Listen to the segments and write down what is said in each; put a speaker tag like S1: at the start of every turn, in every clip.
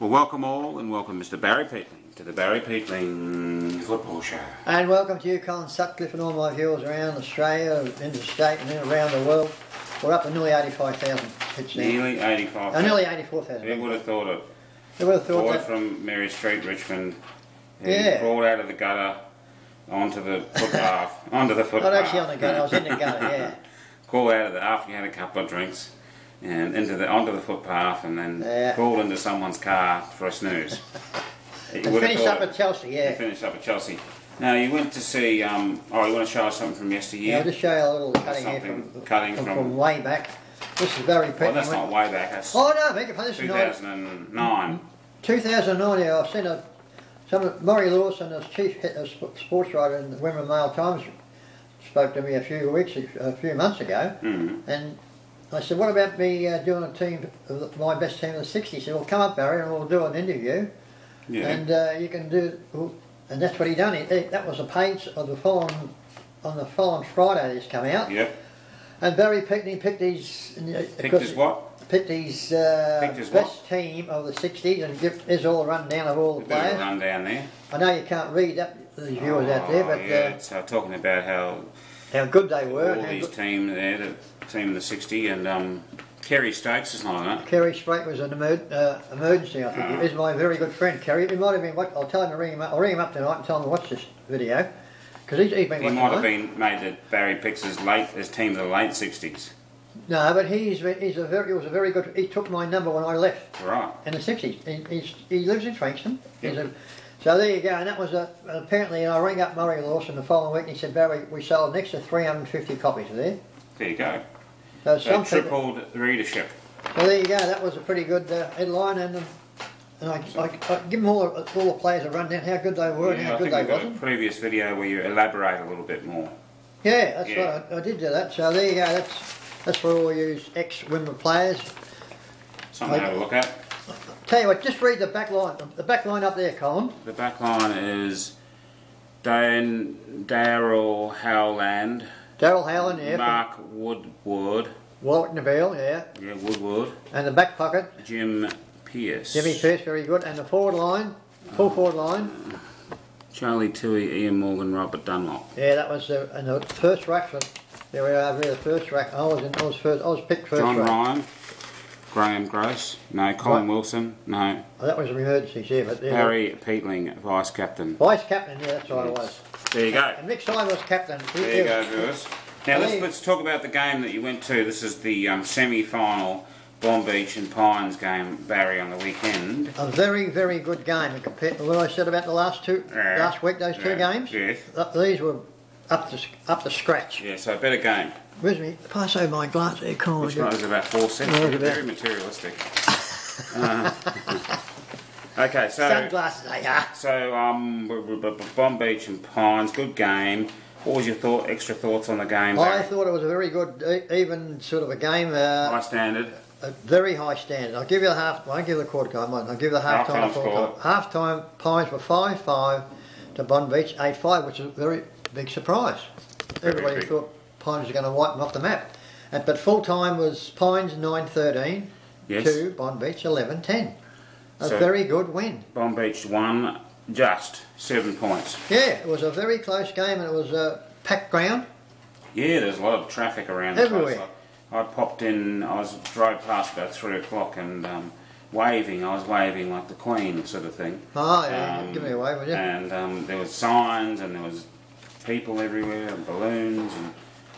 S1: Well, welcome all, and welcome Mr. Barry Peatling to the Barry Peatling Football Show.
S2: And welcome to you, Colin Sutcliffe, and all my viewers around Australia, interstate, and then around the world. We're up to nearly 85,000 hits now.
S1: Nearly 85.
S2: Oh, nearly 84,000.
S1: Who would have thought it?
S2: Who would have thought
S1: Boy
S2: that?
S1: from Mary Street, Richmond. He
S2: Yeah.
S1: crawled out of the gutter onto the footpath. onto the footpath.
S2: Not actually on the gutter, I was in the gutter, yeah.
S1: crawled out of the after you had a couple of drinks. And into the onto the footpath, and then
S2: Yeah.
S1: crawled into someone's car for a snooze. You
S2: finished up
S1: it.
S2: at Chelsea,
S1: You
S2: yeah.
S1: finished up at Chelsea. Now you went to see. Um, oh, you want to show us something from
S2: Yeah,
S1: yesteryear?
S2: I'll just show you a little cutting here
S1: Something
S2: from,
S1: cutting
S2: from,
S1: from-
S2: from way back. This is very
S1: well, that's not way back. That's
S2: Oh no, beg your pardon, this is
S1: 2009.
S2: 2009. Yeah, I've seen a some of Murray Lawson, as chief as sports writer in the Women Mail Times, spoke to me a few weeks, a few months ago,
S1: Mm.
S2: and I said, "What about me uh, doing a team, of my best team of the '60s?" He said, "Well, come up, Barry, and we'll do an interview,
S1: Yeah.
S2: and uh, you can do." And that's what he done. He, that was a page of the following on the following Friday. This come out,
S1: yep.
S2: and Barry picked he picked his
S1: Picked his what?
S2: picked his, uh,
S1: Picked his what?
S2: best team of the 60s and give us all a rundown of all the
S1: of a
S2: players.
S1: run down there.
S2: I know you can't read that, the viewers out there,
S1: Oh,
S2: but
S1: yeah,
S2: uh,
S1: it's uh, talking about how
S2: how good they were.
S1: all these teams there, the team in the 60, and um, Kerry Stokes is not on it.
S2: Kerry Sprake was an emer- uh, emergency, I think.
S1: Ah.
S2: He is my very good friend, Kerry. He might have been, what, I'll tell him to ring him up. I'll ring him up tonight and tell him to watch this video. Because he's, he's been
S1: He might have been made that Barry picks his late his team of the late 60s.
S2: No, but he's, he's a very, he was a very good, he took my number when I left.
S1: Right.
S2: in the 60s. He, he's, he lives in Frankston. He's
S1: Yep.
S2: a, so there you go, and that was a, apparently, I rang up Murray Lawson the following week and he said, Barry, we sold next to 350 copies of there.
S1: There you go.
S2: So people,
S1: tripled readership.
S2: so there you go, that was a pretty good uh, headline and, um, and I, I, I give them all, all the players a rundown how good they were and
S1: Yeah,
S2: how
S1: I
S2: good
S1: think
S2: they
S1: a previous video where you elaborate a little bit more.
S2: Yeah, that's
S1: Yeah.
S2: right, I, I did do that. So there you go, that's that's for all you ex-Wimbledon players.
S1: Something to have a look at.
S2: Tell you what, just read the back line, the back line up there, Colin.
S1: The back line is Dan Daryl Howland,
S2: Daryl Howland, yeah,
S1: Mark Woodward,
S2: Warwick Neville, yeah,
S1: yeah, Woodward,
S2: and the back pocket,
S1: Jim Pierce,
S2: Jimmy Pierce, very good. And the forward line, full uh, forward line.
S1: Charlie Tui, Ian Morgan, Robert Dunlop.
S2: Yeah, that was the, and the first rack. There we are, the first rack. I was in, I was first. I was picked first.
S1: John
S2: rack.
S1: Ryan, Graham Gross, no, Colin
S2: Right.
S1: Wilson, no,
S2: Oh, that was an emergency, yeah. But
S1: Harry Peatling, vice captain.
S2: vice captain. Yeah, that's what I was.
S1: There you go.
S2: And Mick Side was captain.
S1: There you go, viewers. Now let's, let's talk about the game that you went to. This is the um, semi-final Bonbeach and Pines game, Barry, on the weekend.
S2: A very, very good game compared to what I said about the last two,
S1: Yeah.
S2: last week. Those two
S1: Yeah.
S2: games.
S1: Yes.
S2: Th- These were up to up to scratch.
S1: Yeah, so a better game.
S2: Where's me? Pass over my glass there, Colin.
S1: Which one was about four sets?
S2: Yeah, it was about-
S1: Very materialistic. Uh, okay, so
S2: Sunglasses, are.
S1: so um, b- b- b- Bonbeach and Pines, good game. What was your thought? Extra thoughts on the game?
S2: I thought it was a very good, even sort of a game. Uh,
S1: High standard.
S2: a very high standard. I'll give you the half. I won't give you the quarter time. I'll give you the half time. Full
S1: score.
S2: time. Half time. Pines were five five to Bonbeach eight five, which is a very big surprise.
S1: Very
S2: Everybody
S1: big.
S2: thought Pines were going to wipe them off the map. And, but full time was Pines nine thirteen
S1: Yes.
S2: to Bonbeach eleven ten. A
S1: So-
S2: very good win.
S1: Bonbeach won just seven points.
S2: Yeah, it was a very close game, and it was a packed ground.
S1: Yeah, there's a lot of traffic around the place. I, I popped in, I was drove past about three o'clock and um, waving. I was waving like the Queen, sort of thing.
S2: Oh, yeah,
S1: Um,
S2: give me away, would you?
S1: And um, there was signs and there was people everywhere and balloons and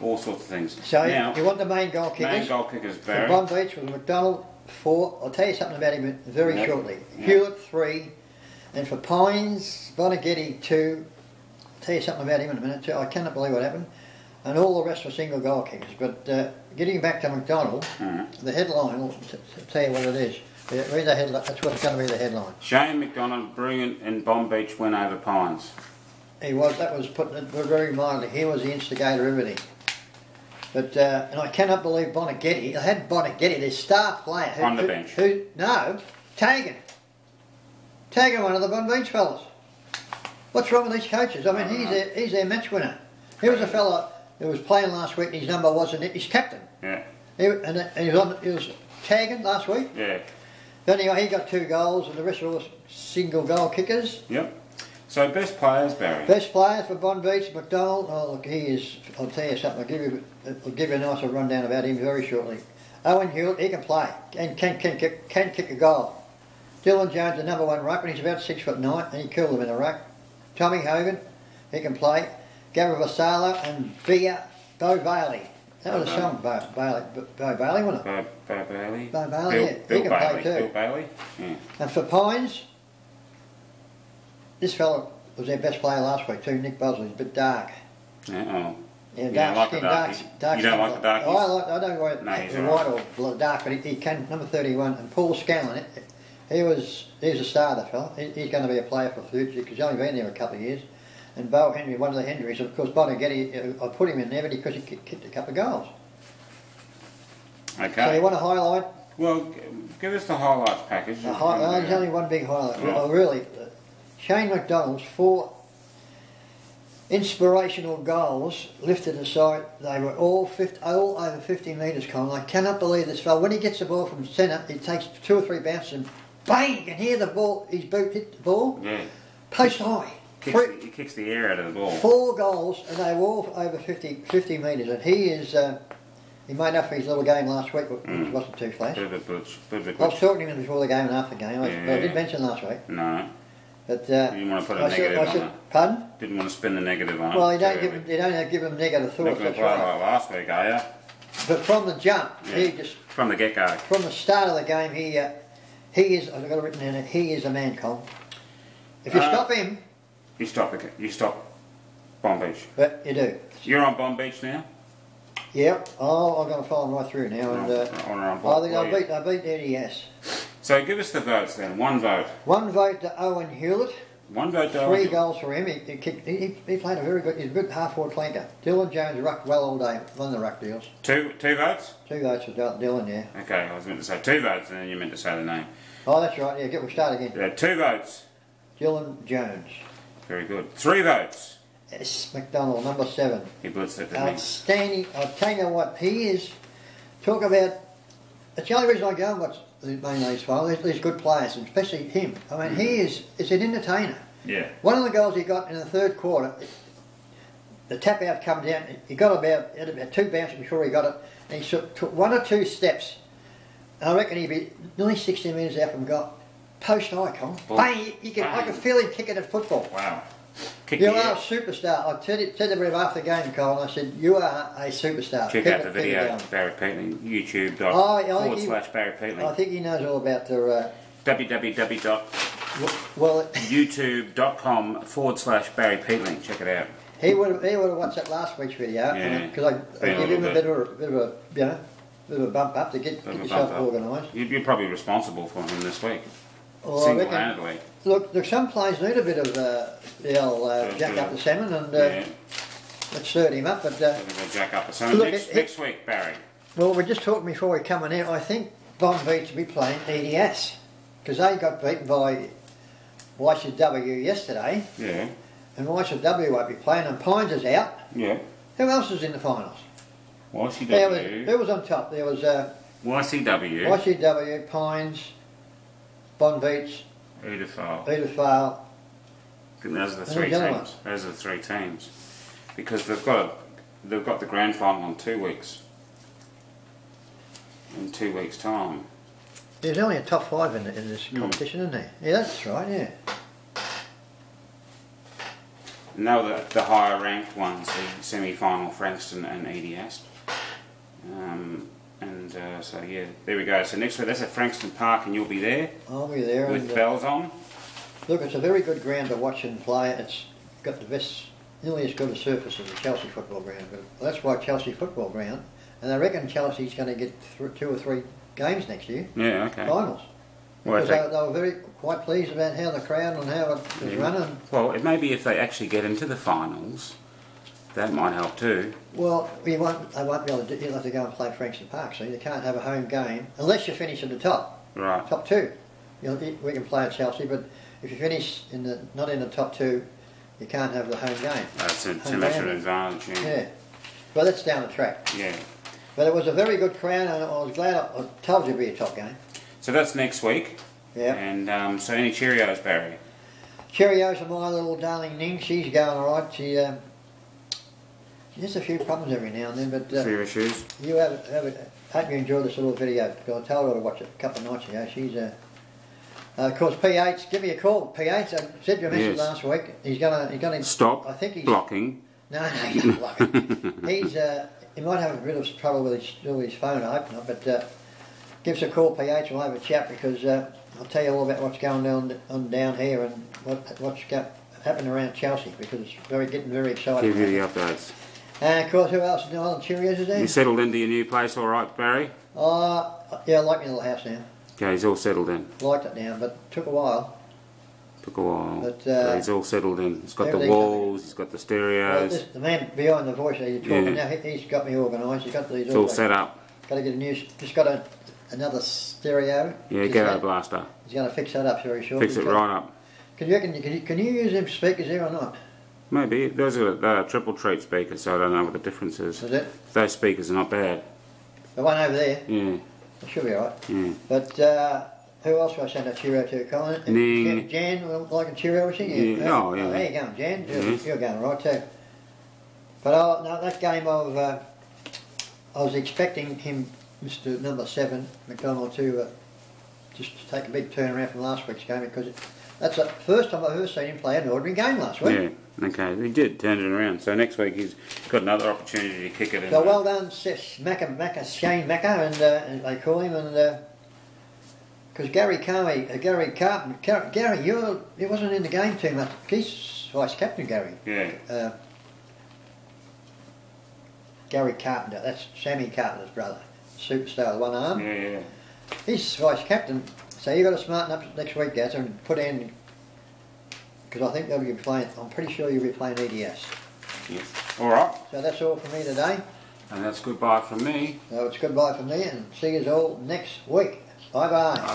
S1: all sorts of things.
S2: So
S1: now,
S2: you want the main goal kickers?
S1: main goal kickers, Barry.
S2: Bond Beach was McDonald four. I'll tell you something about him very shortly.
S1: Yep.
S2: Hewlett three, and for Pines, Bonaghetti two. I'll tell you something about him in a minute too. I cannot believe what happened, and all the rest were single goal kickers. But uh, getting back to McDonald,
S1: Mhm.
S2: the headline. I'll t- t- tell you what it is. Read the headline. That's what's going to be the headline.
S1: Shane McDonald, brilliant, in Bonbeach win over Pines.
S2: He was. That was put it very mildly. He was the instigator of everything. But uh, and I cannot believe Bonaghetti. They had Bonaghetti, their star player, who,
S1: On the
S2: who-
S1: bench.
S2: Who no, Tagan. Tagan, one of the Bonbeach fellas. What's wrong with these coaches? I mean, he's their, he's their match winner. He was a fella who was playing last week, and his number wasn't it. He's captain.
S1: Yeah,
S2: He, and, and he was on. He was Tagan last week.
S1: yeah.
S2: But anyway, he got two goals, and the rest were all single goal kickers.
S1: Yep. So best players, Barry.
S2: Best players for Bonbeach, McDonald. Oh, look, he is. I'll tell you something. I'll give you. I'll give you a nicer rundown about him very shortly. Owen Hewitt, he can play and can can kick, can kick a goal. Dylan Jones, the number one ruck, and he's about six foot nine, and he killed them in a ruck. Tommy Hogan, he can play. Gavin Vassallo and Bia Bo Bailey. That was a
S1: Bo
S2: song, Bo Bailey, Bo, Bailey, wasn't it?
S1: Bo, Bo Bailey.
S2: Bo Bailey,
S1: Bill,
S2: yeah. He
S1: Bill
S2: can play too.
S1: Bill Bailey. Yeah.
S2: And for Pines, this fella was their best player last week too, Nick Bosley. He's a bit dark.
S1: Yeah. Oh.
S2: Yeah, dark
S1: like
S2: skin, dark,
S1: You don't
S2: skin
S1: like the darkies?
S2: Oh, I, like, I don't wear
S1: No, he's
S2: the
S1: all
S2: white or dark, but he, he can number thirty-one. And Paul Scanlon, he was he's a starter fella. He, he's going to be a player for the future because he's only been there a couple of years. And Bo Henry, one of the Henrys, of course, Bonaghetti, uh, I put him in there because he kicked, a couple of goals.
S1: Okay.
S2: So you want to highlight?
S1: Well, give us the highlights package.
S2: A hi- there's only one big highlight. Oh, really, uh, Shane McDonald's four inspirational goals lifted aside. They were all 50, all over 50 metres, Colin. I cannot believe this fella. When he gets the ball from centre, he takes two or three bounces and bang! You can hear the ball. His boot hit the ball.
S1: Yeah.
S2: Post high.
S1: Kicks
S2: Three,
S1: the, he kicks the air out of the ball.
S2: four goals, and they were all over 50, 50 metres. And he is. Uh, he made up for his little game last week, which
S1: Mm.
S2: wasn't too flash.
S1: Bit of a butch. Bit of a
S2: I was talking to him before the game and after the game. I,
S1: Yeah.
S2: I did mention last week.
S1: No.
S2: But uh,
S1: You didn't want to put a
S2: I
S1: negative
S2: I
S1: on
S2: said,
S1: it.
S2: pardon?
S1: Didn't want to spin the negative on it.
S2: Well, you don't give
S1: early.
S2: him, you don't give him negative thoughts. That's right.
S1: like last week, are you?
S2: But from the jump,
S1: Yeah.
S2: he just
S1: From the get go.
S2: from the start of the game, he uh, he is. I've got it written in it. He is a man, Cole. If you
S1: Uh,
S2: stop him,
S1: You stop. the- You stop. Bonbeach.
S2: but you do.
S1: You're on Bonbeach now.
S2: Yep. Oh, I'm going to follow him right through now, and uh,
S1: on, on,
S2: I think I beat I beat Eddie S.
S1: So give us the votes then. One vote.
S2: One vote to Owen Hewlett.
S1: One vote. to
S2: Three
S1: Owen.
S2: goals for him. He, he, kicked, he, he- played a very good. He's a good half forward flanker. Dylan Jones rucked well all day. Won the ruck deals.
S1: Two. Two votes.
S2: Two votes for Dylan. Yeah.
S1: Okay, I was meant to say two votes, and then you meant to say the name.
S2: Oh, that's right. Yeah. Get we start again.
S1: Yeah, two votes.
S2: Dylan Jones.
S1: Very good. Three votes.
S2: S. McDonald, number seven.
S1: He blitzed it, didn't?
S2: Outstanding. I'll tell you what, he is. Talk about. It's the only reason I go and watch the main leagues final. These, these good players, and especially him. I mean, he mm. is. is an entertainer.
S1: Yeah.
S2: One of the goals he got in the third quarter, the tap out comes down. He got about, had about two bounces before he got it, and he took took one or two steps. And I reckon he'd be nearly 60 metres out from goal. Post icon. Bang! You, you can, I can feel him kicking at football.
S1: Wow. Kick
S2: you are a superstar. I said it, said to him after the game, Cole, and I said, You are a superstar.
S1: Check
S2: Keep
S1: out the
S2: it
S1: video. Barry Peatling, YouTube dot
S2: Oh, I think
S1: forward
S2: he-
S1: slash Barry
S2: I think he knows all about the. Uh,
S1: www.youtube.com
S2: well,
S1: forward slash Barry Peatling. Check it out.
S2: he would have he would have watched that last week's video
S1: Yeah.
S2: because I,
S1: Been
S2: I
S1: a
S2: give him a bit of a bit of a you know bit of a bump up to get, get yourself organised.
S1: You- You're probably responsible for him this week,
S2: Well, I
S1: single
S2: reckon,
S1: handedly.
S2: Look, look, some players need a bit of uh, the old uh, jack up the salmon and uh,
S1: Yeah,
S2: let's stir him up. But uh,
S1: we're going to jack up the sun.
S2: Look,
S1: Next,
S2: it-
S1: next week, Barry.
S2: well, we're just talked before we come coming out. I think Bon Beach will be playing EDS because they got beaten by YCW yesterday.
S1: Yeah,
S2: And YCW won't be playing, and Pines is out.
S1: yeah.
S2: Who else is in the finals? There was,
S1: YCW,
S2: who was on top? There was uh,
S1: YCW,
S2: YCW, Pines, Bonbeach, Edithvale.
S1: I think those are the
S2: And
S1: three
S2: the
S1: teams. Those are the three teams, because they've got they've got the grand final in two weeks. In two weeks' time.
S2: There's only a top five in, in this
S1: Hmm.
S2: competition, isn't there? Yeah, that's right, yeah.
S1: Now the, the higher ranked ones, the semi-final Frankston and EDS. Um, and uh, so yeah, there we go. So next week that's at Frankston Park, and you'll be there
S2: I'll be there.
S1: with
S2: And, uh,
S1: bells on.
S2: look, it's a very good ground to watch and play. It's got the best, nearly as good a surface as the Chelsea football ground. But that's why Chelsea football ground. And I reckon Chelsea's going to get two or three games next year,
S1: Yeah, okay.
S2: finals.
S1: Well,
S2: Because
S1: they-
S2: they, they were very quite pleased about how the crowd and how it was
S1: Yeah.
S2: running.
S1: well, it may be if they actually get into the finals, that might help too.
S2: Well, you won't, they won't be able to do, you'll have to go and play Frankston Park, so you can't have a home game unless you finish in the top,
S1: Right.
S2: top two. You'll, we can play at Chelsea, but if you finish in the not in the top two, you can't have the home game.
S1: That's a, too much of an advantage. Yeah.
S2: Yeah. Well, that's down the track.
S1: yeah.
S2: But it was a very good crowd, and I was glad I, I told you it'd be a top game.
S1: So that's next week.
S2: Yeah.
S1: And um, so any Cheerios, Barry?
S2: Cheerios are my little darling Ning. She's going all right. She, um, has a few problems every now and then, but uh,
S1: Few issues.
S2: you have, have a, hope you enjoy this little video because I told her to watch it a couple of nights ago. She's uh, uh, of course P8. Give me a call, P8. I said you a message
S1: Yes.
S2: last week. He's gonna he's gonna
S1: Stop
S2: I think he's
S1: blocking.
S2: no no he's not blocking. he's uh, he might have a bit of trouble with his, with his phone. I hope not, but uh, give us a call, P8. We'll have a chat because uh, I'll tell you all about what's going on on down here and what what's got, happening around Chelsea because it's very getting very exciting.
S1: Give you the updates.
S2: And of course, who else is doing on Cheerios is there?
S1: You settled into your new place all right, Barry?
S2: Uh, yeah, I like my little house now.
S1: Okay, he's all settled in.
S2: Liked it now, but took a while.
S1: Took a while.
S2: But, uh,
S1: he's all settled in. He's got the walls, he's got the
S2: Well,
S1: stereos.
S2: this, the man behind the voice that you're talking
S1: Yeah.
S2: now, he, he's got me organised. He's got these
S1: it's all set up.
S2: Got to get a new, just got a, another stereo.
S1: Yeah,
S2: He's a
S1: blaster.
S2: He's going to fix that up very shortly.
S1: Fix it right up.
S2: Can you, reckon, can you can you use them speakers there or not?
S1: Maybe. Those are the triple treat speakers, so I don't know what the difference is.
S2: Is it
S1: Those speakers are not bad.
S2: the one over there?
S1: Yeah,
S2: It should be all right.
S1: yeah.
S2: But uh, who else will I send a cheerio to? Colin?
S1: Ning.
S2: Jan, Jan like a cheerio, was she?
S1: Yeah, oh, yeah.
S2: there you go, Jan. You're,
S1: Yes.
S2: you're going right too. But uh, no, that game of, uh, I was expecting him, Mr. Number Seven McDonald, to uh, just to take a big turn around from last week's game because it, that's the first time I've ever seen him play an ordinary game last week.
S1: Yeah, okay. He did turn it around. So next week he's got another opportunity to kick it in.
S2: So well done, Sis- Macca, Macca, Shane Macca, and, uh, and they call him, and because Gary Carmy, uh, Gary Carpenter, Gar- Gary, you he wasn't in the game too much. He's vice captain, Gary.
S1: Yeah,
S2: Uh, Gary Carpenter, that's Sammy Carpenter's brother, superstar, with one arm.
S1: yeah, yeah.
S2: He's vice captain, so you got to smarten up next week, Gazza, and put in. Because I think they'll be playing. I'm pretty sure you'll be playing EDS.
S1: yeah. All right.
S2: So that's all from me today.
S1: And that's goodbye from me.
S2: So it's goodbye from me, and see you all next week. Bye bye.